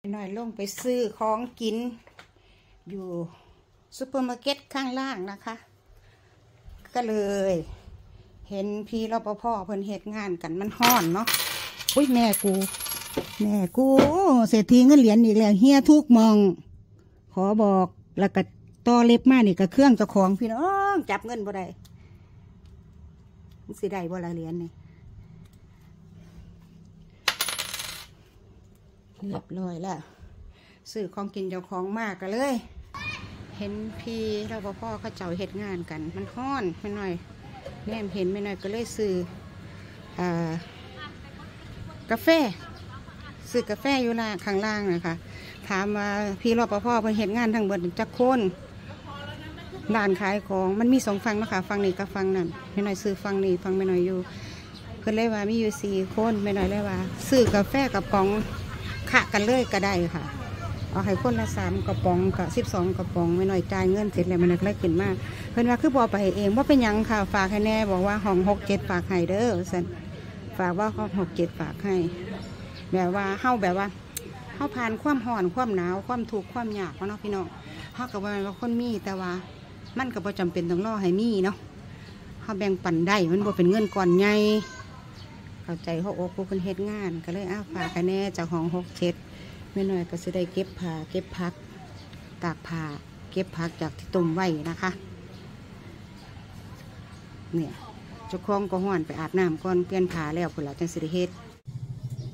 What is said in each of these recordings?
หน่อยลงไปซื้อของกิน อยู่ซูเปอร์มาร์เก็ตข้างล่างนะคะ ก็เลย เห็นพี่รปภเพิ่นเหตุงานกันมันห้อนเนาะอุ้ยแม่กู แม่กูเศรษฐีเงินเหรียญอีกแล้วเฮียทุกมอง ขอบอกแล้วก็ต่อเล็บมานี่ก็เครื่องเจ้าของพี่น้องจับเงินบ่ได้สิได้บ่ละเหรียญนี่ เรียบร้อยแล้วซื้อของกินเจ้าของมากกันเลย เห็นพี่เราพ่อเขาเจ้าเหตุงานกัน มันห้อนไม่หน่อยแนมเห็นไม่หน่อยก็เลยซื้ออกาแฟซื้อกาแฟอยู่ล่างข้างล่างนะคะถามว่าพี่รปภเพิ่นเหตุงานทั้งเบิดจักคนร้านขายของมันมีสองฝั่งนะคะฝั่งนี้กับฝั่งนั้นไม่หน่อยซื้อฝั่งนี้ฝั่งไม่หน่อยอยู่เพิ่นเลยว่ามีอยู่สี่คนไม่หน่อยเลยว่าซื้อกาแฟกับป๋อง ขะกันเลยก็ได้ค่ะ เอาให้คนละสามกระป๋องกับสิบสองกระป๋องไม่หน่อยจ่ายเงินเสร็จแล้วมันก็เลยขึ้นมากเพิ่นว่าคือบอไปเองว่าเป็นยังค่ะ ฝากให้แน่บอกว่าห้องหกเจ็ดฝากให้เด้อสันฝากว่าห้องหกเจ็ดฝากให้ แบบว่าเฮาแบบว่าเฮาผ่านความห่อนความหนาวความทุกความยากเนาะพี่น้องเฮากับว่าเป็นคนมีแต่ว่ามันก็บ่จำเป็นต้องรอให้มีเนาะเฮาแบ่งปันได้มันบ่เป็นเงินก่อนใหญ่ เข้าใจเขาอกผู้เป็นเฮ็ดงาน ก็เลยอ้าฝากให้แน่จากห้องหกเจ็ดไม่น้อยก็จะได้เก็บผ้าเก็บพักตากผ้าเก็บพักจากที่ต้มไว้นะคะ เนี่ยจ้าของก็ห้อนไปอาบน้ำก่อนเปลี่ยนผ้าแล้วคนละจังสิเฮ็ด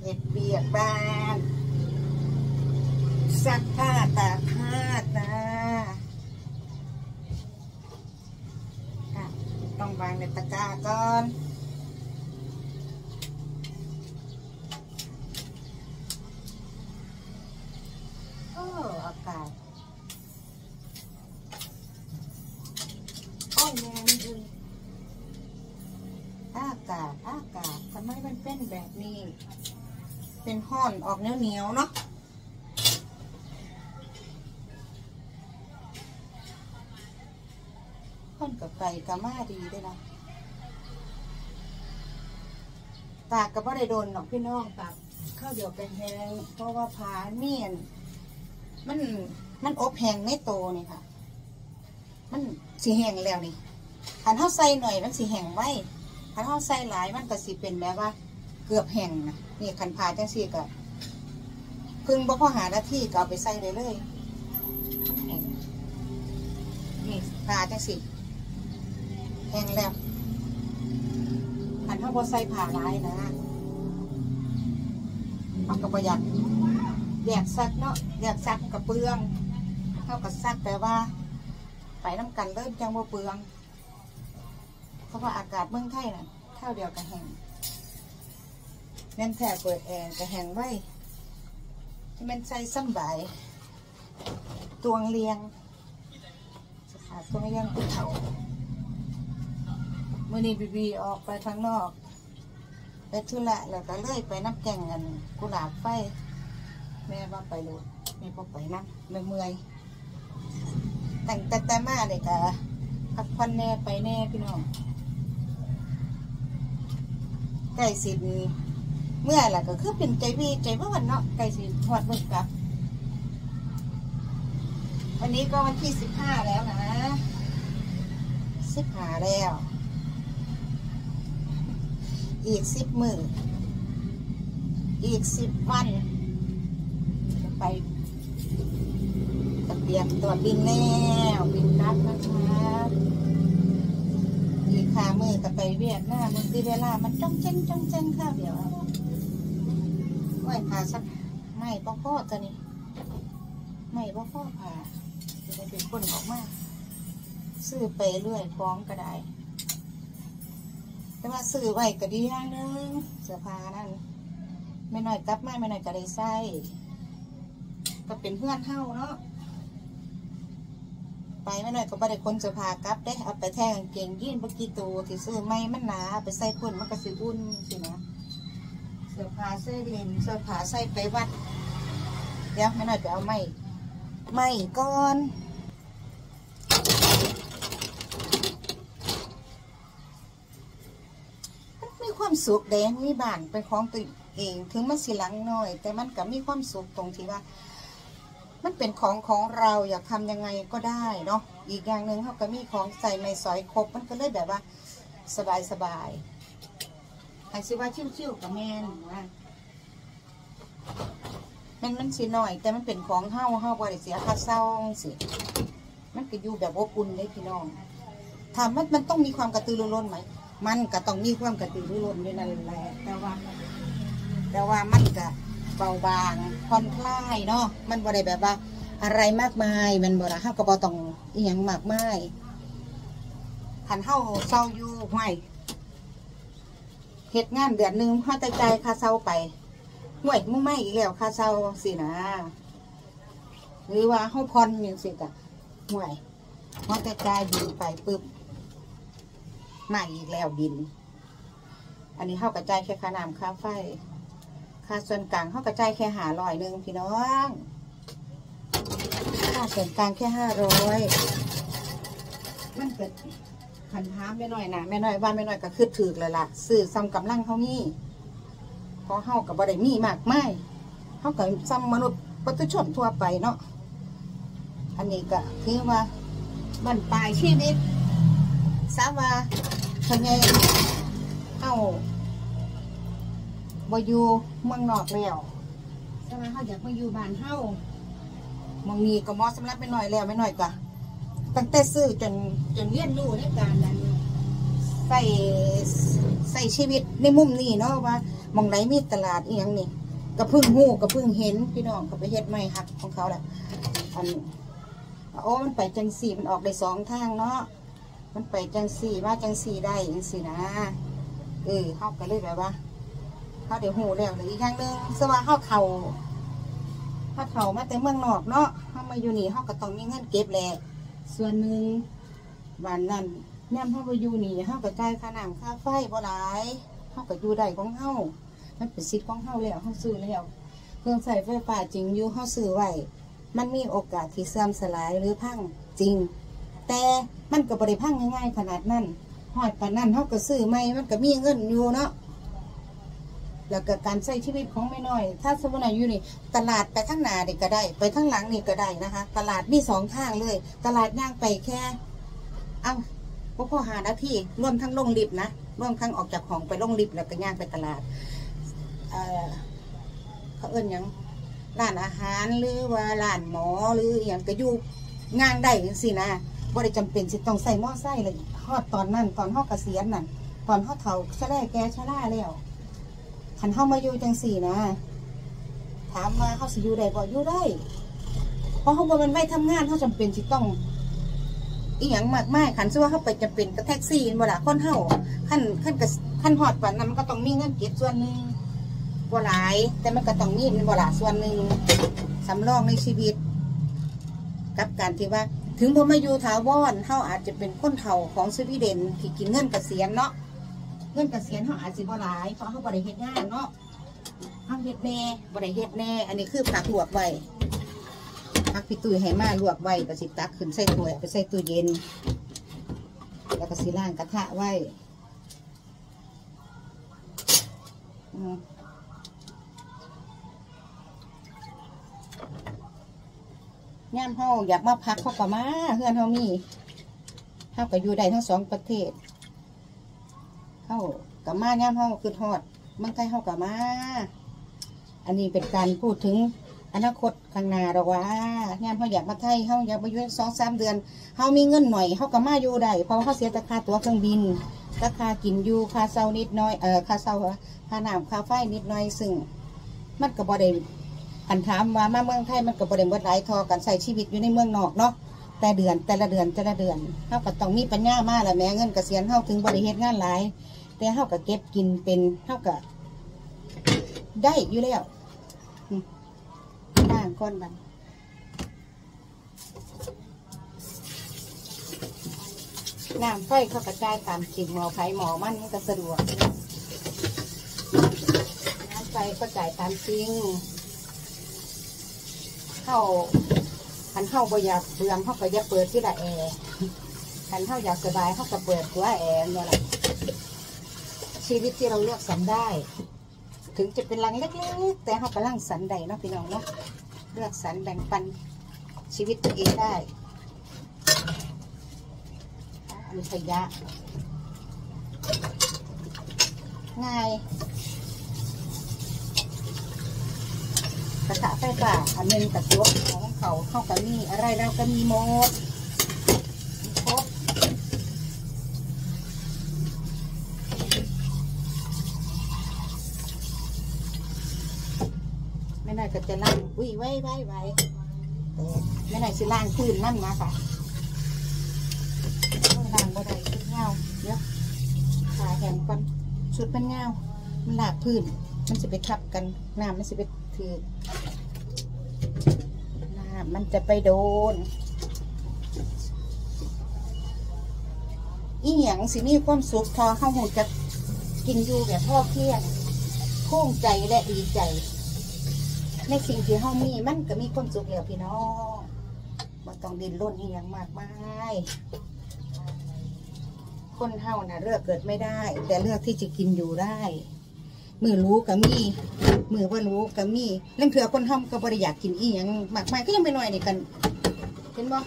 เฮ็ดเบียกบ้านซักผ้าตากผ้าตาอะต้องวางในตะกร้าก่อน เหนียวเหนียวๆเนาะห้อนกับไก่กับมาดีด้วยนะตากกับว่าได้โดนหรอกพี่น้องตากข้าวเดียวกันแห้งเพราะว่าผาเมียน มันมันอบแห้งในโตนี่ค่ะ มันสีแห้งแล้วนี่ขันเท้าใส่หน่อยมันสีแห้งไว้ขันเท้าใส่หลายมันก็สีเป็นแบบว่า เกือบแห้งนะนี่ขันผาจังสีก็ พึ่งบ่พอหาหน้าที่ก็เอาไปใส่เลยเลยนแห้งนี่ผ่าจังสีแห้งแล้วขันเท้าบ่ใส่ผ่าหลายนะเอาก็ประหยัดแยกซักเนาะแยกซักกับเปลืองเท่ากับซักแต่ว่า ไปน้ำกันเริ่มจังว่าเปลือง เพราะว่าอากาศเมืองไทยน่ะเท่าเดียวกับแห้งแน่นแท้เปิดแอร์กับแห้งไว้ มันใส่ซ้ำบตวงเลียงสขาตวงเลียงผู้เฒ่ามื่อนี้บีบีออกไปข้างนอกไปธุระแล้วก็เลยไปนับแกงกันกุหลาบไฟแม่ว่าไปเลยแม่ก็ไปนะไม่เมื่อยแต่งแต่แต่มาเลยกะพักผ่อนแน่ไปแน่พี่น้องไก่สิ เมื่อแหละก็คือเป็นใจวีใจว่าวันเนาะไก่สิทอดเบิกกับวันนี้ก็วันที่สิบห้าแล้วนะสิบห้าแล้ว อีกสิบมืออีกสิบวันจะไปจะเตรียมตัวบินแล้วบินนัดนะคะอีกขามือก็ไปเวียดนามมันตีเวลามันจ้องเจ้งจ้องเจ้งข้าวเดียว ไหวขาสักไม่พ่อพ่อตัวนี้ไม่พ่อพ่อผ่าจะได้เป็นคนออกมาซื้อไปเรื่อยพร้อมก็ได้แต่ว่าซื้อไว้ก็ดีอย่างนึงเสื้อผ้านั่นไม่น้อยกลับมาไม่น้อยก็ได้ใส่ก็เป็นเพื่อนเท่าเนาะไปไม่น้อยก็บ่ได้คนเสื้อผ้ากลับได้เอาไปแท่งกางเกงยีนบกี่ตัวที่ซื้อไม่มันหนาไปใส่พ่นมันก็สิอุ่นสินะ เสื้อผ้าเสื้อเรียนเสื้อผ้าใส่ไปวัด เดี๋ยวไม่น้อยไปเอาไม้ไม้ก่อนมันมีความสุขแดงมีบ้านเป็นของตัวเองถึงมันสิหลังน้อย แต่มันก็มีความสุขตรงที่ว่า มันเป็นของของเราอยากทำยังไงก็ได้เนาะอีกอย่างหนึ่งเขาก็มีของใส่ในซอยครบมันก็เลยแบบว่า สบายสบาย ให้สิว่าชิวๆกับแมนว่ามันมันสิหน่อย แต่มันเป็นของเฮาเฮาบ่ได้เสียค่าเช่าสิมันก็อยู่แบบอบอุ่นเลยพี่น้องถามว่ามันต้องมีความกระตือรือร้นไหม มันก็ต้องมีความกระตือรือร้นด้วยนั่นแหละ แต่ว่า แต่ว่ามันก็เบาบางผ่อนคลายเนาะ มันบ่ได้แบบว่า อะไรมากมาย มันบ่ละเฮาก็บ่ต้องอีหยังมากมายคันเฮาเศร้าอยู่ห้วย เฮ็ดงานเดือนหนึ่งเฮาแต่จ่ายค่าเช่าไปห่วยมึงไม่อีกแล้วค่าเช่าสินะ หรือว่าเฮาผ่อนจังซี่ก็ห่วยเฮาแต่จ่ายบินไปปึ๊บมาอีกแล้วบิน อันนี้เฮาก็จ่ายแค่ค่าน้ำค่าไฟ ค่าส่วนกลางเขากระจายแค่หาร้อยหนึ่งพี่น้องค่าส่วนกลางแค่ห้าร้อยมันเกิด ขันท้ามไม่น้อยนะไม่น้อยว่าไม่น้อยก็คือถือเลยล่ะซื้อซ้ำกำลังเขามีเพราะเฮากับบ่ได้มีมากไม่เฮากับซ้ำมนุษย์ปุถุชนทั่วไปเนาะอันนี้ก็คือว่าบันปลายชีวิตสาว่าทำไงเฮาบอยู่เมืองนอกแล้วใช่ไหมเขาอยากมาอยู่บ้านเฮามองนี้ก็มาะสำหรับไม่น้อยแล้วไม่น้อยก็ ตั้งแต่ซื้อจนจนเรียนรู้ในการนั้นใส่ใส่ชีวิตในมุมนี้เนาะว่ามองไหนมีตลาดอีหยังนี่ก็เพึ่งหูก็เพึ่งเห็นพี่น้องก็ไปเฮ็ดไม่หักของเขาแหละอันโอ้มันไปจังสี่มันออกได้สองทางเนาะมันไปจังสี่าจังสี่ได้จังสี่นะเออเขาก็เลยแบบว่าเขาเดี๋ยวหูแล้วหรืออีกอย่างหนึ่งสว่าเข้าเขาเขาเขามาแต่เมืองนอกเนาะเขามาอยู่นี่เขาก็ต้องมีเงินเก็บแหละ ส่วนหนึ่งวันนั้นแนมเขาไปอยู่นี่เขาก็จ่ายค่าน้ำค่าไฟบ่หลายเขาก็อยู่ได้ของเขามันเป็นสิทธิ์ของเขาแล้วเขาซื้อแล้วเครื่องใส่ไฟฟ้าจริงอยู่เขาซื้อไว้มันมีโอกาสที่เสื่อมสลายหรือพังจริง แต่มันก็บริพังง่ายๆขนาดนั้นหอดปานนั้นเขาก็ซื้อไม่มันก็มีเงินอยู่เนาะ แล้วก็การใช้ชีวิตของไม่น้อย ถ้าสมมติอยู่นี่ตลาดไปข้างหน้านี่ก็ได้ ไปข้างหลังนี่ก็ได้นะคะ ตลาดมีสองทางเลย ตลาดย่างไปแค่เอ้าพวกพ่อหาหน้าที่ร่วมทั้งลงลิฟนะร่วมทั้งออกจากของไปลงลิฟแล้วก็ย่างไปตลาดเอ่อเขาเอิ้นยังร้านอาหารหรือว่าร้านหมอหรืออย่างก็อยู่งานได้จังสินะบ่ได้จำเป็นสิต้องใส่หม้อไส้เลยฮอดตอนนั้นตอนเฮาเกษียณนั่นตอนเฮาเฒ่าชะแล่แกชะล่าแล้ว ขันเข้ามาอยู่จังสี่นะ ถามมาเขาสิอยู่ได้บ่อยู่ได้ เพราะเขาบ่แมันไม่ทำงานเขาจำเป็นสิต้อง อีหยังมากมายขันซึ่ว่าเขาไปจำเป็นกับแท็กซี่บ่ล่ะคนเฮาขั้นขั้นกับขั้นหอดปันนั้นมันก็ต้องมีเงินเก็บส่วนหนึ่งบ่หลาย แต่มันก็ต้องมีบ่ล่ะส่วนหนึ่งสำรองในชีวิต กับการที่ว่า ถึงบ่มาอยู่ถาวรเฮาอาจจะเป็นคนเฒ่าของสวีเดนที่กินเงินกเกษียณเนาะ เงินเกษียณเขาอาจสิบ่หลายเพราะเขาบ่ได้เฮ็ดงานเนาะเขาเฮ็ดแน่บ่ได้เฮ็ดแน่ อันนี้คือผักลวกไว้ผักพี่ตุ้ยให้มาลวกไว้ก็สิตักขึ้นใส่ถ้วยไปใส่ตู้เย็น แล้วก็สิล้างกระทะไว้ย่ามเฮาอยากมาพักเขาก็มาเฮือนเฮามีเฮาก็อยู่ได้ทั้งสองประเทศ เฮากับมาย่ามเฮาคือทอดเมืองไทยเฮากับมา อันนี้เป็นการพูดถึงอนาคตข้างหน้าดอกว่าย่ามเฮาอยากมาไทยเฮาอยากมาอยู่สองสามเดือนเฮามีเงินหน่อยเฮากับมาอยู่ได้เพราะว่าเขาเสียแต่ค่าตั๋วเครื่องบินราคากินอยู่ค่าเช่านิดน้อยเอ่อค่าเช่าค่าน้ำค่าไฟนิดน่อยซึ่ง มันก็บ่ได้อันถามว่ามาเมืองไทยมันก็บ่ได้หมดหลายทอกันใส่ชีวิตอยู่ในเมืองนอกเนาะ แต่เดือนแต่ละเดือนแต่ละเดือนเฮาก็ต้องมีปัญญามาแหละแม่เงินเกษียณเฮาถึงบ่ได้เฮ็ดงานหลาย แต่เฮาก็เก็บกินเป็นเฮาก็ได้อยู่แล้วอืมบ้างก้อนบันน้ำไฟเขากระจายตามจิงหมอไฟหมอมันมันก็สะดวกน้ำไฟก็จ่ายตามจริงเข้า คันเข้าบ่อยากเบืองเขาก็จะเปิดที่ละแอร์คันเข้าอยากสบายเขาก็เปิดตัวแอร์เนี่ยแหละชีวิตที่เราเลือกสรรได้ ถึงจะเป็นรังเล็กๆ แต่เขากำลังสรรใดเนาะพี่น้องเนาะเลือกสรรแบ่งปันชีวิตตัวเองได้อันนี้ขยะง่าย กระทะไฟฟ้าอันนึงกระจกของเขาเข้ากับมีอะไรเราก็มีหมดมีครบไม่น่าก็จะล่างอุ้ยไว้ไว้ไว้ไม่น่าจะล่างพื้นนั่นมาค่ะล่างบ่ได้ชุดเงาเดี๋ยวขาแหมก่อนชุดมันเงามันหลากพื้นมันจะไปทับกันน้ำมันจะไป ถือน้ำมันจะไปโดน อีหยังสิมีความสุขพอเข้าหูจะกินอยู่แบบพ่อเพียงภูมิใจและดีใจ ในสิ่งที่เฮามีมันก็มีความสุขแล้วพี่น้องบ่ต้องดิ้นรนอีหยังมากมายคนเฮาน่ะเลือกเกิดไม่ได้ แต่เลือกที่จะกินอยู่ได้ มือรู้ก็มี มือว่ารู้ก็มีเรื่องเถื่อคนเฮาก็บ่ได้อยากกินอีหยังมากมายก็ยังไม่น้อยนี่กัน เห็นบ่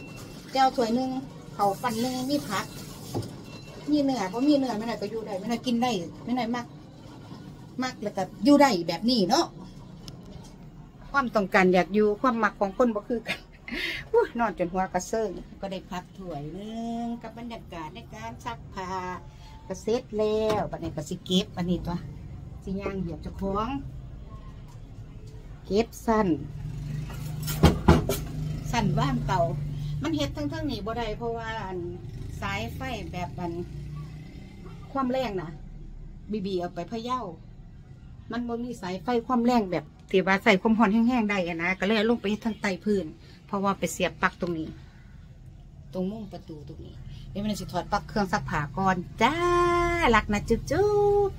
แก้วถ้วยหนึงเขาปันหนึงมีผัก มีเนื้อเพราะมีเนื้อไม่น่าก็อยู่ได้ไม่น่ากินได้ไม่น่ามากมากแล้วก็อยู่ได้แบบนี้เนาะความต้องการอยากอยู่ความมักของคนบ่คือกันอนอนจนหัวกระเซิงก็ได้พักถ้วยหนึงกับบรรยากาศในการซักผ้าก็เสร็จแล้วบัดนี้ก็สิเก็บอันนี้ตัวสิย่างเหยียบเจ้าของ เก็บสั้น สั้นว่างเก่า มันเฮ็ดทั้งทั้งนี้บ่ได้เพราะว่าอันสายไฟแบบอัน ความแรงนะบีบีเอาไปพะเยามันบ่มีสายไฟความแรงแบบที่ว่าใส่ความร้อนแห้งๆได้นะก็เลยลงไปเฮ็ดทางใต้พื้น เพราะว่าไปเสียบปลั๊กตรงนี้ ตรงมุมประตูตรงนี้เดี๋ยวมันสิถอดปลั๊กเครื่องซักผ้าก่อนจ้ารักนะจุ๊บ